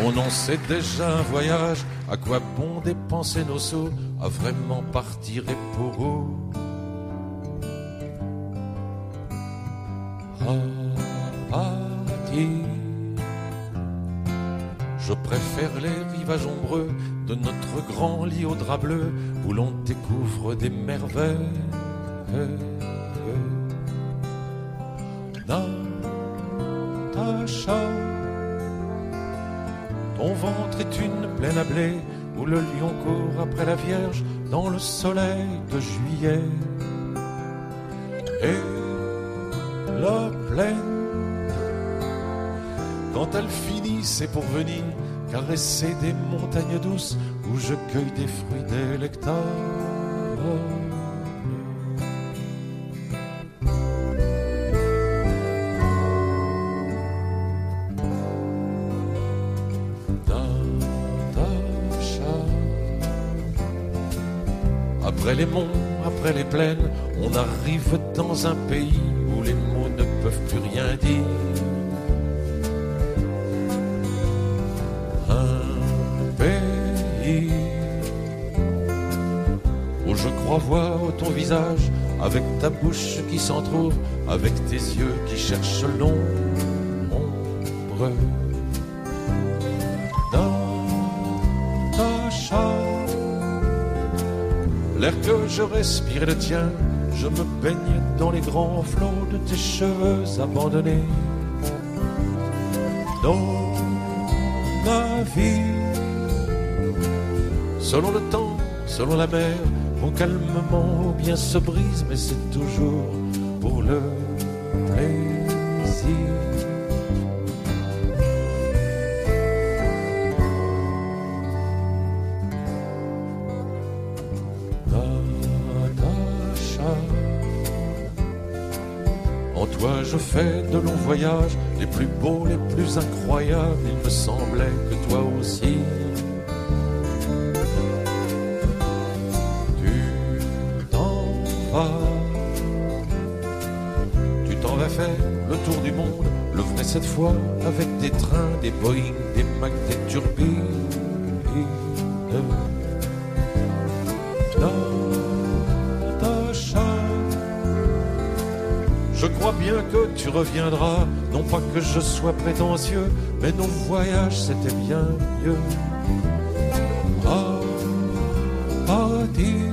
Mon nom c'est déjà un voyage, à quoi bon dépenser nos sous, à vraiment partir et pour où? Je préfère les rivages ombreux de notre grand lit au drap bleu où l'on découvre des merveilles. Ton ventre est une plaine à blé où le lion court après la Vierge dans le soleil de juillet. Et la plaine, quand elle finit, c'est pour venir caresser des montagnes douces où je cueille des fruits. Natacha. Après les monts, après les plaines, on arrive dans un pays où les mots ne peuvent plus rien dire. Un pays où je crois voir ton visage avec ta bouche qui s'entr'ouvre, avec tes yeux qui cherchent l'ombre. Natacha, l'air que je respire le tien, je me baigne dans les grands flots de tes cheveux abandonnés. Dans ma vie, selon le temps, selon la mer, mon calmement bien se brise, mais c'est toujours pour le plaisir. Toi je fais de longs voyages, les plus beaux, les plus incroyables, il me semblait que toi aussi. Tu t'en vas, tu t'en vas faire le tour du monde, le vrai cette fois, avec des trains, des Boeing, des Mac, des Je crois bien que tu reviendras, non pas que je sois prétentieux, mais nos voyages c'était bien mieux. Ah, partir.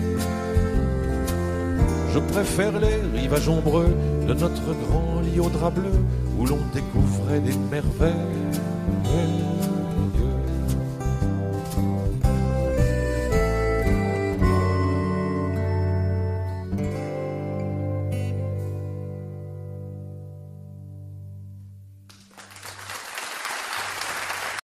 Je préfère les rivages ombreux de notre grand lit au drap bleu, où l'on découvrait des merveilles.